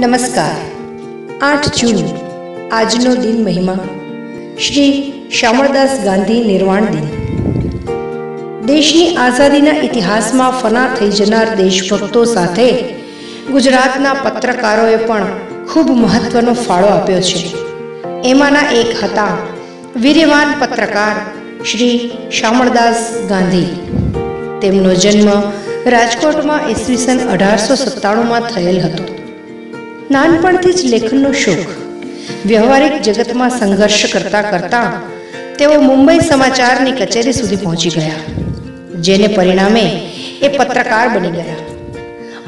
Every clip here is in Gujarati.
નમસ્કાર. આઠ જૂન, આજનો દિન મહિમા. શ્રી શ્યામળદાસ ગાંધી નિર્વાણ દિન. દેશની આઝાદીના ઇતિહાસમાં ફના થઈ જનાર દેશભક્તો સાથે ગુજરાતના પત્રકારોએ પણ ખૂબ મહત્વનો ફાળો આપ્યો છે. એમાંના એક હતા વીર્યવાન પત્રકાર શ્રી શ્યામળદાસ ગાંધી. તેમનો જન્મ રાજકોટમાં ઈસવીસન અઢારસો સત્તાણુંમાં થયેલ હતો. નાનપણથી જ લેખનનો શોખ. વ્યવહારિક જગતમાં સંઘર્ષ કરતા કરતા તેઓ મુંબઈ સમાચારની કચેરી સુધી પહોંચી ગયા, જેને પરિણામે એ પત્રકાર બની ગયા.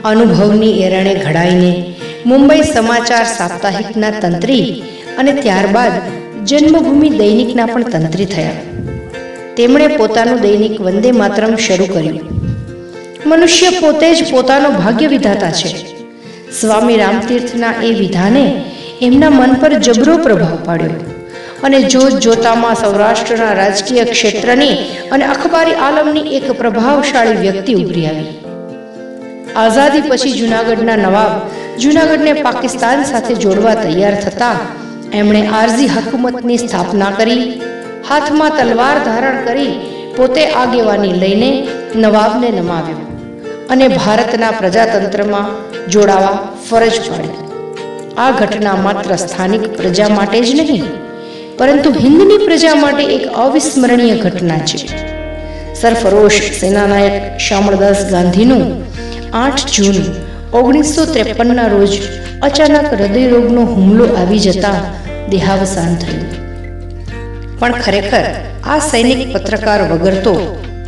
અનુભવની એરણે ઘડાઈને મુંબઈ સમાચાર સાપ્તાહિકના તંત્રી અને ત્યારબાદ જન્મભૂમિ દૈનિકના પણ તંત્રી થયા. તેમણે પોતાનું દૈનિક વંદે માતરમ શરૂ કર્યું. મનુષ્ય પોતે જ પોતાનો ભાગ્ય વિધાતા છે. સ્વામી રામતીર્થના એ વિધાને એમના મન પર જબરો પ્રભાવ પાડ્યો અને જોત જોતામાં સૌરાષ્ટ્રના રાજકીય ક્ષેત્રની અને અખબારી આલમની એક પ્રભાવશાળી વ્યક્તિ ઉભરી આવી. આઝાદી પછી જૂનાગઢના નવાબ જૂનાગઢને પાકિસ્તાન સાથે જોડવા તૈયાર થતા એમણે આરઝી હકુમતની સ્થાપના કરી, હાથમાં તલવાર ધારણ કરી પોતે આગેવાની લઈને નવાબને નમાવ્યો અને ભારતના પ્રજાતંત્રમાં જોડાવા ફરજ પાડી. આ ઘટના માત્ર સ્થાનિક પ્રજા માટે જ નહીં, પરંતુ હિન્દની પ્રજા માટે એક અવિસ્મરણીય ઘટના છે. સરફરોશ સેનાનાયક શ્યામળદાસ ગાંધીનું આઠ જૂન, ઓગણીસો ત્રેપનના રોજ અચાનક હૃદયરોગનો હુમલો આવી જતા દેહાવસાન થયું. પણ ખરેખર આ સૈનિક પત્રકાર વગર તો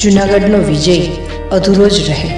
જુનાગઢનો વિજય અધૂરો જ રહે.